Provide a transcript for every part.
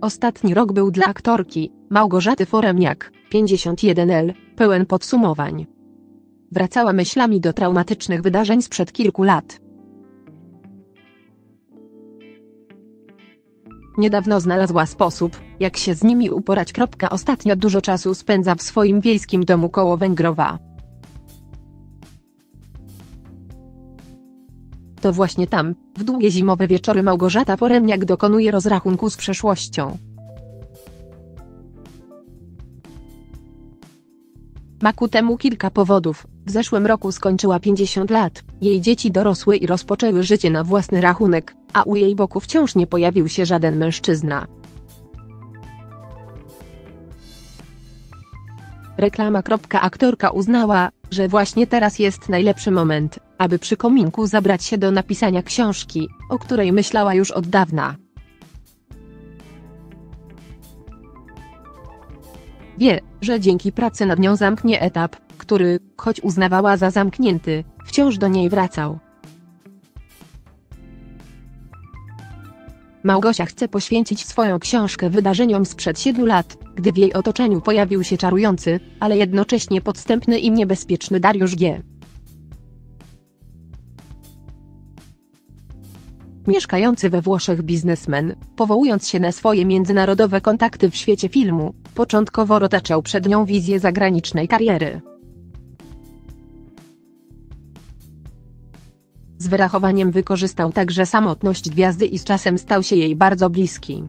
Ostatni rok był dla aktorki, Małgorzaty Foremniak, 51L, pełen podsumowań. Wracała myślami do traumatycznych wydarzeń sprzed kilku lat. Niedawno znalazła sposób, jak się z nimi uporać. Ostatnio dużo czasu spędza w swoim wiejskim domu koło Węgrowa. To właśnie tam, w długie zimowe wieczory Małgorzata Poremniak dokonuje rozrachunku z przeszłością. Ma ku temu kilka powodów. W zeszłym roku skończyła 50 lat, jej dzieci dorosły i rozpoczęły życie na własny rachunek, a u jej boku wciąż nie pojawił się żaden mężczyzna. Reklama. Aktorka uznała, że właśnie teraz jest najlepszy moment, aby przy kominku zabrać się do napisania książki, o której myślała już od dawna. Wie, że dzięki pracy nad nią zamknie etap, który, choć uznawała za zamknięty, wciąż do niej wracał. Małgosia chce poświęcić swoją książkę wydarzeniom sprzed siedmiu lat, gdy w jej otoczeniu pojawił się czarujący, ale jednocześnie podstępny i niebezpieczny Dariusz G. Mieszkający we Włoszech biznesmen, powołując się na swoje międzynarodowe kontakty w świecie filmu, początkowo rotaczał przed nią wizję zagranicznej kariery. Z wyrachowaniem wykorzystał także samotność gwiazdy i z czasem stał się jej bardzo bliski.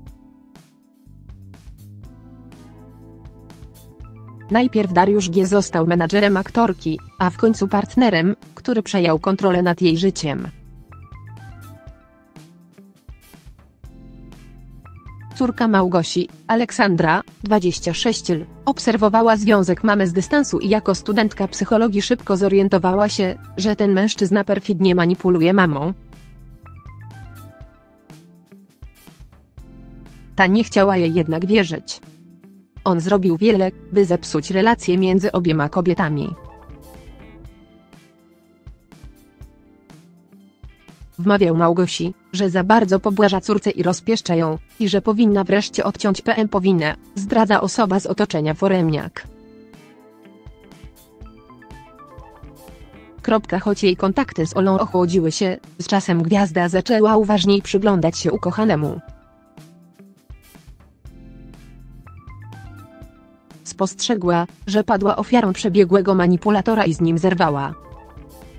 Najpierw Dariusz G. został menadżerem aktorki, a w końcu partnerem, który przejął kontrolę nad jej życiem. Córka Małgosi, Aleksandra, 26 lat, obserwowała związek mamy z dystansu i jako studentka psychologii szybko zorientowała się, że ten mężczyzna perfidnie manipuluje mamą. Ta nie chciała jej jednak wierzyć. On zrobił wiele, by zepsuć relacje między obiema kobietami. Wmawiał Małgosi, że za bardzo pobłaża córce i rozpieszcza ją, i że powinna wreszcie odciąć PM powinę, zdradza osoba z otoczenia Foremniak. Kropka, choć jej kontakty z Olą ochłodziły się, z czasem gwiazda zaczęła uważniej przyglądać się ukochanemu. Spostrzegła, że padła ofiarą przebiegłego manipulatora i z nim zerwała.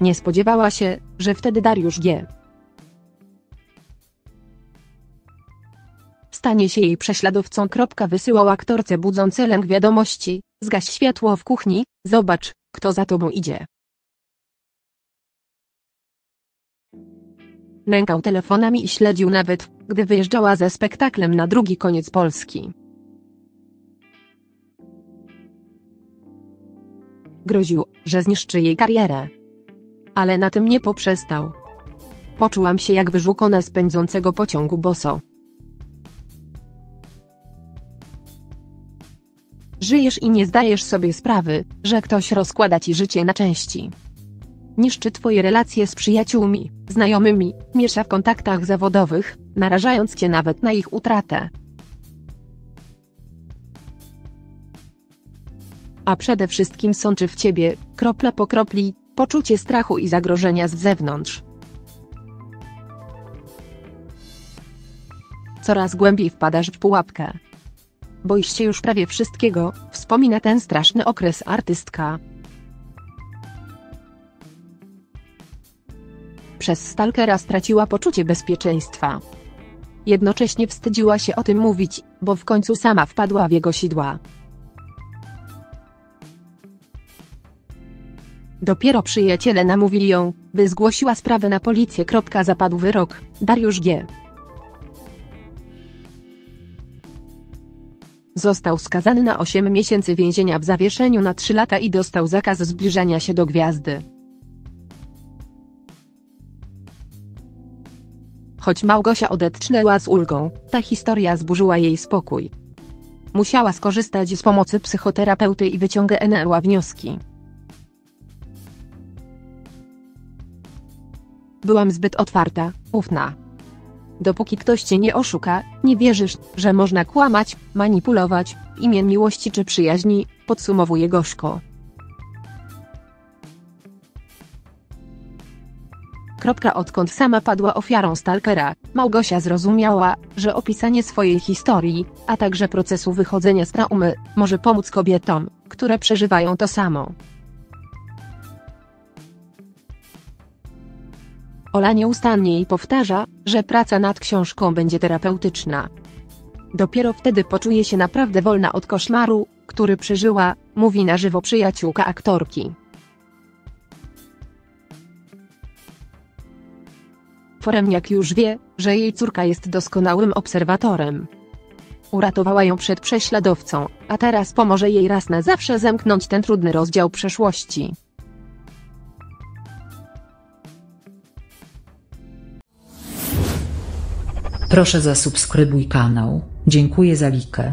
Nie spodziewała się, że wtedy Dariusz G. stanie się jej prześladowcą. Wysyłał aktorce budzące lęk wiadomości, zgaś światło w kuchni, zobacz, kto za tobą idzie. Nękał telefonami i śledził nawet, gdy wyjeżdżała ze spektaklem na drugi koniec Polski. Groził, że zniszczy jej karierę. Ale na tym nie poprzestał. Poczułam się jak wyżukona z pędzącego pociągu boso. Żyjesz i nie zdajesz sobie sprawy, że ktoś rozkłada ci życie na części. Niszczy twoje relacje z przyjaciółmi, znajomymi, miesza w kontaktach zawodowych, narażając cię nawet na ich utratę. A przede wszystkim sączy w ciebie, kropla po kropli, poczucie strachu i zagrożenia z zewnątrz. Coraz głębiej wpadasz w pułapkę. Boisz się już prawie wszystkiego, wspomina ten straszny okres artystka. Przez stalkera straciła poczucie bezpieczeństwa. Jednocześnie wstydziła się o tym mówić, bo w końcu sama wpadła w jego sidła. Dopiero przyjaciele namówili ją, by zgłosiła sprawę na policję. Zapadł wyrok, Dariusz G. Został skazany na 8 miesięcy więzienia w zawieszeniu na 3 lata i dostał zakaz zbliżania się do gwiazdy. Choć Małgosia odetchnęła z ulgą, ta historia zburzyła jej spokój. Musiała skorzystać z pomocy psychoterapeuty i wyciągnęła wnioski. Byłam zbyt otwarta, ufna. Dopóki ktoś cię nie oszuka, nie wierzysz, że można kłamać, manipulować, w imię miłości czy przyjaźni, podsumowuje gorzko. Kropka odkąd sama padła ofiarą stalkera, Małgosia zrozumiała, że opisanie swojej historii, a także procesu wychodzenia z traumy, może pomóc kobietom, które przeżywają to samo. Ola nieustannie jej powtarza, że praca nad książką będzie terapeutyczna. Dopiero wtedy poczuje się naprawdę wolna od koszmaru, który przeżyła, mówi na żywo przyjaciółka aktorki. Foremniak już wie, że jej córka jest doskonałym obserwatorem. Uratowała ją przed prześladowcą, a teraz pomoże jej raz na zawsze zamknąć ten trudny rozdział przeszłości. Proszę zasubskrybuj kanał. Dziękuję za likę.